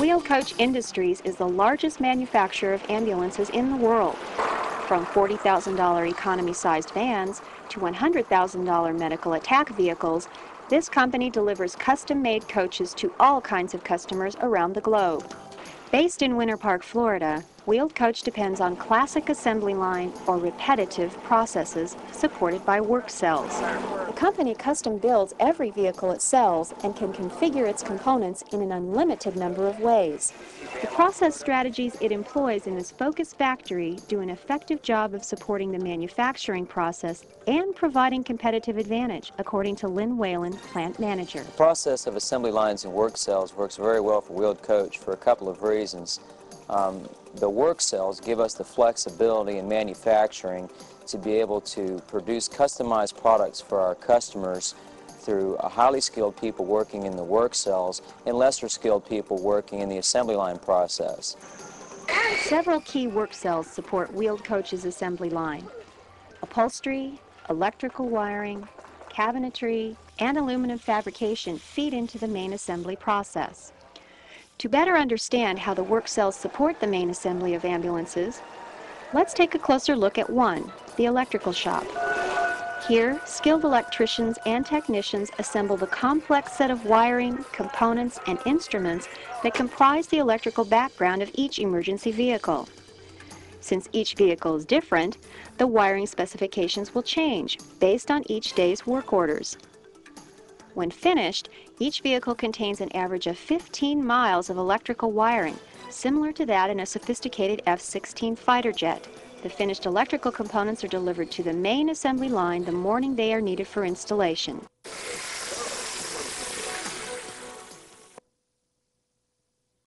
Wheeled Coach Industries is the largest manufacturer of ambulances in the world. From $40,000 economy-sized vans to $100,000 medical attack vehicles, this company delivers custom-made coaches to all kinds of customers around the globe. Based in Winter Park, Florida, Wheeled Coach depends on classic assembly line or repetitive processes supported by work cells. The company custom builds every vehicle it sells and can configure its components in an unlimited number of ways. The process strategies it employs in this focused factory do an effective job of supporting the manufacturing process and providing competitive advantage, according to Lynn Whalen, plant manager. The process of assembly lines and work cells works very well for Wheeled Coach for a couple of reasons. Um, the work cells give us the flexibility in manufacturing to be able to produce customized products for our customers through highly skilled people working in the work cells and lesser skilled people working in the assembly line process. Several key work cells support Wheeled Coach's assembly line. Upholstery, electrical wiring, cabinetry, and aluminum fabrication feed into the main assembly process. To better understand how the work cells support the main assembly of ambulances, let's take a closer look at one, the electrical shop. Here, skilled electricians and technicians assemble the complex set of wiring, components, and instruments that comprise the electrical background of each emergency vehicle. Since each vehicle is different, the wiring specifications will change based on each day's work orders. When finished, each vehicle contains an average of 15 miles of electrical wiring, similar to that in a sophisticated F-16 fighter jet. The finished electrical components are delivered to the main assembly line the morning they are needed for installation.